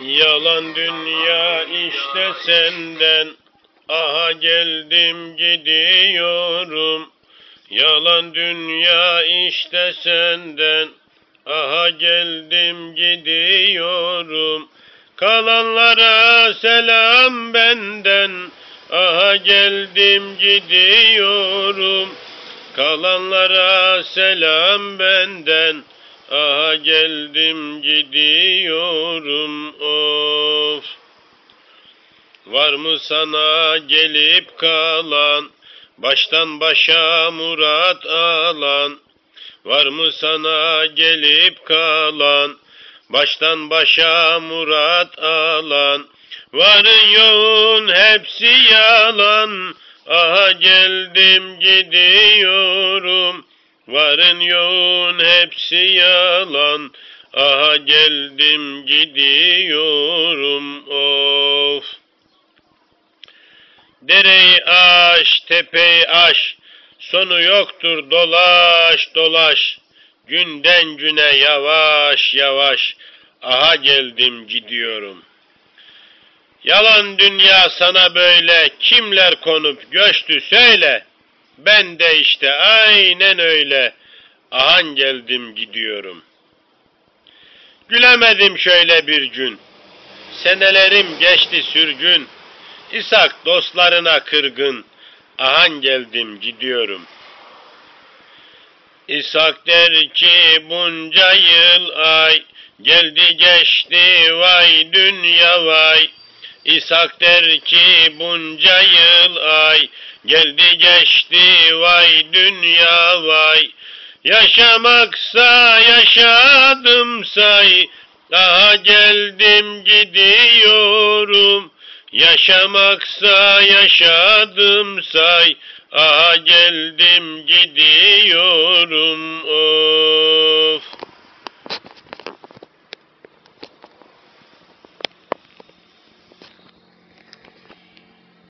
Yalan dünya işte senden. Aha geldim gidiyorum. Yalan dünya işte senden. Aha geldim gidiyorum. Kalanlara selam benden. Aha geldim gidiyorum. Kalanlara selam benden Aha geldim gidiyorum of. Var mı sana gelip kalan Baştan başa murat alan? Var mı sana gelip kalan Baştan başa murat alan? Varın yoğun hepsi yalan. Aha geldim gidiyorum Varın yoğun hepsi yalan Aha geldim gidiyorum of Dereyi aş, tepeyi aş, sonu yoktur dolaş dolaş. Günden güne yavaş yavaş, aha geldim gidiyorum. Yalan dünya sana böyle, kimler konup göçtü söyle. Ben de işte aynen öyle, ahan geldim gidiyorum. Gülemedim şöyle bir gün, senelerim geçti sürgün. İshak dostlarına kırgın, ahan geldim gidiyorum. İshak der ki bunca yıl ay, geldi geçti vay dünya vay. İshak der ki bunca yıl ay, geldi geçti vay dünya vay. Yaşamaksa yaşadım say, daha geldim gidiyorum. Yaşamaksa yaşadım say, aha geldim gidiyorum.